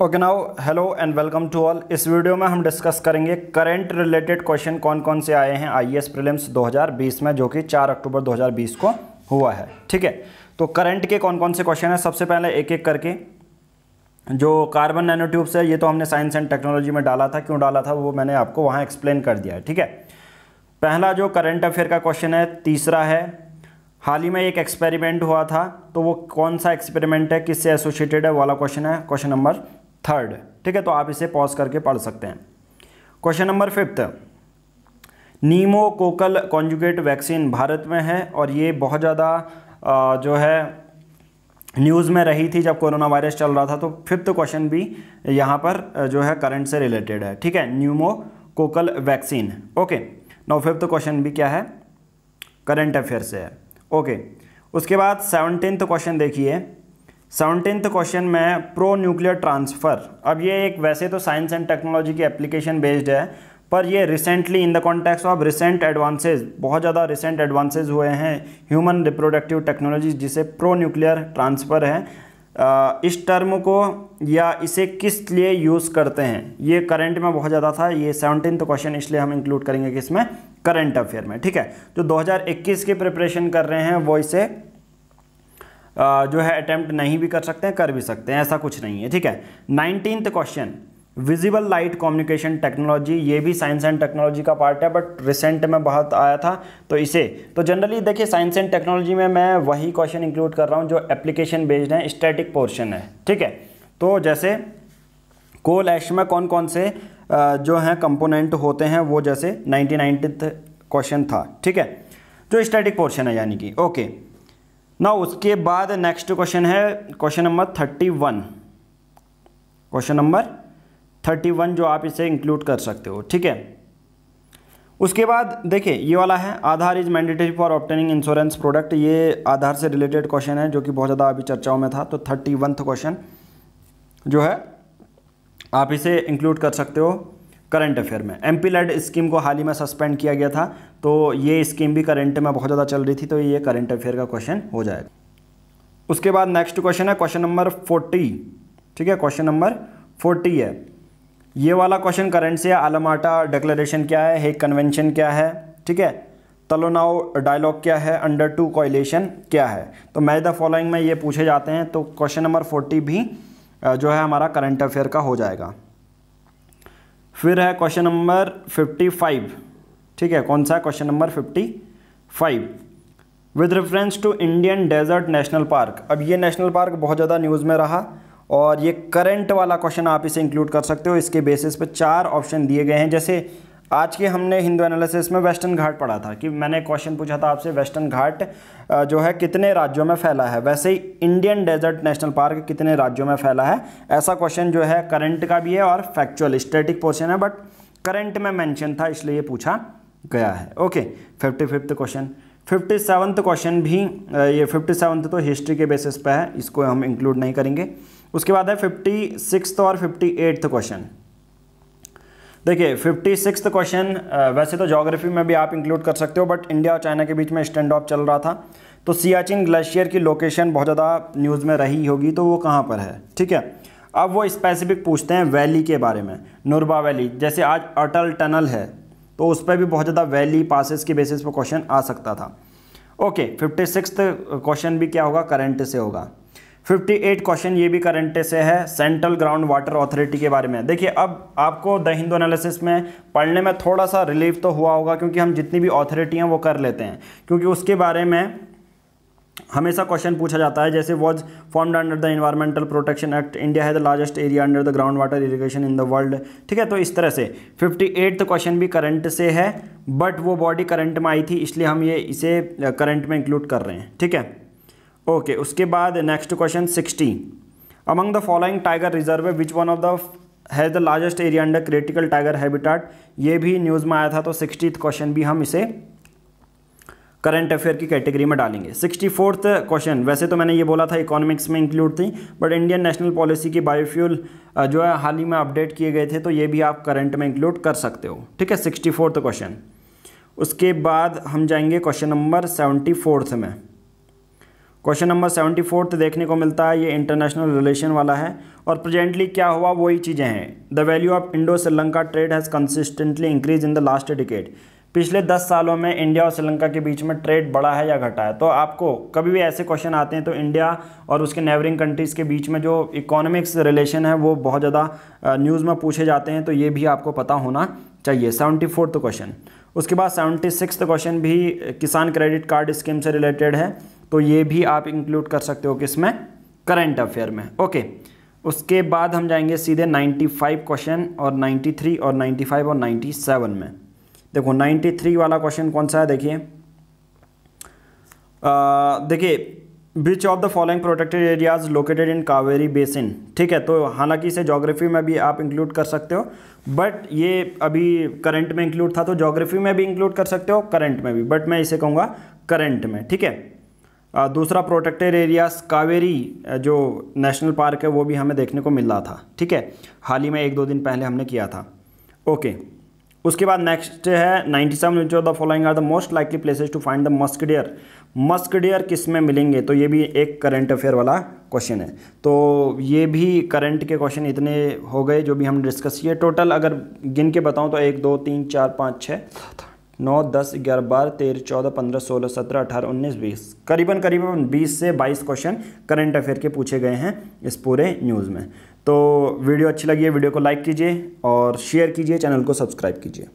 Okay, now hello and welcome to all इस video में हम डिस्कस करेंगे करंट रिलेटेड क्वेश्चन कौन कौन से आए हैं आईएएस प्रीलिम्स 2020 में, जो कि 4 अक्टूबर 2020 को हुआ है। ठीक है? तो करंट के कौन कौन से क्वेश्चन हैं? सबसे पहले एक एक करके, जो कार्बन नैनो ट्यूब्स है, ये तो हमने साइंस एंड टेक्नोलॉजी में डाला था। क्यों डाला था? वो मैंने आपको वहाँ एक्सप्लेन कर दिया है। ठीक है? पहला जो करंट अफेयर का क्वेश्चन है, तीसरा है, हाल ही में एक एक्सपेरिमेंट हुआ था तो वो कौन सा एक्सपेरिमेंट है? किससे एसोसिएटेड है? वाला क्वेश्चन है। क्वेश्चन नंबर थर्ड ठीक है तो आप इसे पॉज करके पढ़ सकते हैं। Question number fifth pneumococcal conjugate vaccine Bharat में है और ये बहुत ज़्यादा जो है न्यूज़ में रही थी जब कोरोना वायरस चल रहा था तो फिफ्थ क्वेश्चन भी यहाँ पर जो है करंट से रिलेटेड है। ठीक है pneumococcal vaccine okay now fifth question भी क्या है? करंट अफेयर से है ओके उसके बाद सेवनटीन्थ क्वेश्चन देखिए। सेवनटीन्थ क्वेश्चन में प्रो न्यूक्लियर ट्रांसफ़र। अब ये एक वैसे तो साइंस एंड टेक्नोलॉजी की एप्लीकेशन बेस्ड है, पर ये recently in the context of recent advances बहुत ज़्यादा रिसेंट एडवांसेज हुए हैं ह्यूमन रिप्रोडक्टिव टेक्नोलॉजी जिसे प्रो न्यूक्लियर ट्रांसफ़र है इस टर्म को या इसे किस लिए यूज़ करते हैं? ये करंट में बहुत ज़्यादा था, ये सेवनटीन क्वेश्चन इसलिए हम इंक्लूड करेंगे किसमें करंट अफेयर में, ठीक है? जो 2021 की प्रिपरेशन कर रहे हैं, वो इसे जो है अटैम्प्ट नहीं भी कर सकते हैं कर भी सकते हैं, ऐसा कुछ नहीं है, ठीक है? Nineteenth question visible light communication technology ये भी साइंस एंड टेक्नोलॉजी का पार्ट है बट रिसेंट में बहुत आया था तो इसे तो जनरली देखिए साइंस एंड टेक्नोलॉजी में मैं वही क्वेश्चन इंक्लूड कर रहा हूँ, जो एप्लीकेशन बेस्ड है स्टैटिक पोर्शन है, ठीक है? तो जैसे कोल एश में कौन कौन से जो हैं कंपोनेंट होते हैं, वो जैसे नाइनटी क्वेश्चन था, ठीक है? जो स्टैटिक पोर्शन है, यानी कि ओके ना उसके बाद नेक्स्ट क्वेश्चन है question number thirty one question number thirty one जो आप इसे इंक्लूड कर सकते हो, ठीक है? उसके बाद देखिए, ये वाला है, Aadhaar is mandatory for obtaining insurance product ये आधार से रिलेटेड क्वेश्चन है, जो कि बहुत ज़्यादा अभी चर्चाओं में था तो थर्टी क्वेश्चन जो है, आप इसे इंक्लूड कर सकते हो। करंट अफेयर में। एम पी लेड स्कीम को हाल ही में सस्पेंड किया गया था तो ये स्कीम भी करंट में बहुत ज़्यादा चल रही थी तो ये करंट अफेयर का क्वेश्चन हो जाएगा। उसके बाद नेक्स्ट क्वेश्चन है, क्वेश्चन नंबर फोर्टी। ठीक है, क्वेश्चन नंबर फोर्टी है। ये वाला क्वेश्चन करंट से आलमाटा डिक्लेरेशन क्या है हेक कन्वेंशन क्या है, ठीक है? तलोनाओ डायलॉग क्या है, अंडर टू कॉयलेशन क्या है? तो मैच द फॉलोइंग में ये पूछे जाते हैं तो क्वेश्चन नंबर फोर्टी भी जो है हमारा करंट अफेयर का हो जाएगा। फिर है क्वेश्चन नंबर फिफ्टी फाइव ठीक है, कौन सा question number fifty five with reference to Indian desert national park अब ये नेशनल पार्क बहुत ज़्यादा न्यूज़ में रहा और ये करंट वाला क्वेश्चन आप इसे इंक्लूड कर सकते हो। इसके बेसिस पे चार ऑप्शन दिए गए हैं। जैसे आज के हमने हिंदू एनालिसिस में वेस्टर्न घाट पढ़ा था कि मैंने क्वेश्चन पूछा था आपसे वेस्टर्न घाट जो है कितने राज्यों में फैला है? वैसे ही इंडियन डेजर्ट नेशनल पार्क कितने राज्यों में फैला है? ऐसा क्वेश्चन जो है करंट का भी है और फैक्चुअल स्टेटिक पोर्शन है बट करंट में मैंशन था, इसलिए ये पूछा गया है। Okay fifty fifth question fifty seventh question भी ये फिफ्टी सेवन्थ तो हिस्ट्री के बेसिस पे है, इसको हम इंक्लूड नहीं करेंगे। उसके बाद है फिफ्टी सिक्स और फिफ्टी एट्थ क्वेश्चन देखिए फिफ्टी सिक्स क्वेश्चन वैसे तो जोग्राफी में भी आप इंक्लूड कर सकते हो बट इंडिया और चाइना के बीच में स्टैंड ऑफ़ चल रहा था। तो सियाचिन ग्लेशियर की लोकेशन बहुत ज़्यादा न्यूज़ में रही होगी तो वो कहाँ पर है? ठीक है? अब वो स्पेसिफिक पूछते हैं वैली के बारे में नुरबा वैली जैसे आज अटल टनल है तो उस पर भी बहुत ज़्यादा वैली पासिस के बेसिस पर क्वेश्चन आ सकता था। ओके फिफ्टी सिक्स क्वेश्चन भी क्या होगा? करंट से होगा। 58 क्वेश्चन ये भी करंट से है सेंट्रल ग्राउंड वाटर अथॉरिटी के बारे में। देखिए, अब आपको द हिंदू एनालिसिस में पढ़ने में थोड़ा सा रिलीफ तो हुआ होगा, क्योंकि हम जितनी भी अथॉरिटी हैं वो कर लेते हैं। क्योंकि उसके बारे में हमेशा क्वेश्चन पूछा जाता है, जैसे was formed under the environmental protection act India है the largest area under the ground water irrigation in the world ठीक है तो इस तरह से, फिफ्टी एट्थ क्वेश्चन भी करंट से है बट वो बॉडी करंट में आई थी, इसलिए हम ये, इसे करंट में इंक्लूड कर रहे हैं। ठीक है? ओके उसके बाद next question sixty among the following tiger reserve which one of the has the largest area under critical tiger habitat ये भी न्यूज़ में आया था तो सिक्सटी क्वेश्चन भी हम इसे करंट अफेयर की कैटेगरी में डालेंगे। सिक्सटी फोर्थ क्वेश्चन वैसे तो मैंने ये बोला था इकोनॉमिक्स में इंक्लूड थी बट इंडियन नेशनल पॉलिसी की बायोफ्यूल जो है, हाल ही में अपडेट किए गए थे तो ये भी आप करंट में इंक्लूड कर सकते हो। ठीक है सिक्सटी फोर्थ क्वेश्चन उसके बाद हम जाएँगे क्वेश्चन नंबर सेवेंटी फोर्थ में। क्वेश्चन नंबर सेवेंटी फोर्थ देखने को मिलता है, ये इंटरनेशनल रिलेशन वाला है। और प्रेजेंटली क्या हुआ, वही चीज़ें हैं। The value of Indo Sri Lanka trade has consistently increase in the last decade पिछले दस सालों में इंडिया और श्रीलंका के बीच में ट्रेड बढ़ा है या घटा है। तो आपको कभी भी ऐसे क्वेश्चन आते हैं तो इंडिया और उसके नेबरिंग कंट्रीज़ के बीच में जो इकोनॉमिक्स रिलेशन है, वो बहुत ज़्यादा न्यूज़ में पूछे जाते हैं तो ये भी आपको पता होना चाहिए। सेवेंटी फोर्थ क्वेश्चन उसके बाद सेवेंटी सिक्स क्वेश्चन भी, किसान क्रेडिट कार्ड स्कीम से रिलेटेड है। तो ये भी आप इंक्लूड कर सकते हो किसमें करंट अफेयर में। ओके उसके बाद हम जाएँगे सीधे 95 क्वेश्चन और 93 और 95 और 97 में। देखो 93 वाला क्वेश्चन कौन सा है? देखिए। देखिए which of the following protected areas located in Kaveri basin ठीक है तो हालाँकि इसे जोग्राफी में भी आप इंक्लूड कर सकते हो बट ये अभी करंट में इंक्लूड था तो जोग्राफी में भी इंक्लूड कर सकते हो करंट में भी बट मैं इसे कहूँगा करंट में, ठीक है? दूसरा प्रोटेक्टेड एरियाज़ कावेरी जो नेशनल पार्क है, वो भी हमें देखने को मिल रहा था, ठीक है? हाल ही में एक दो दिन पहले हमने किया था। ओके उसके बाद नेक्स्ट है ninety seven of the following are the most likely places to find the musk deer musk deer किसमें मिलेंगे? तो ये भी एक करंट अफेयर वाला क्वेश्चन है। तो ये भी करंट के क्वेश्चन इतने हो गए, जो भी हमने डिस्कस किए। टोटल अगर गिन के बताऊँ तो एक, दो, तीन, चार, पाँच छः नौ, दस, ग्यारह, बारह, तेरह, चौदह, पंद्रह, सोलह, सत्रह, अठारह, उन्नीस, बीस, करीबन करीबन बीस से बाईस क्वेश्चन करंट अफेयर के पूछे गए हैं इस पूरे न्यूज़ में। तो वीडियो अच्छी लगी है, वीडियो को लाइक कीजिए और शेयर कीजिए चैनल को सब्सक्राइब कीजिए।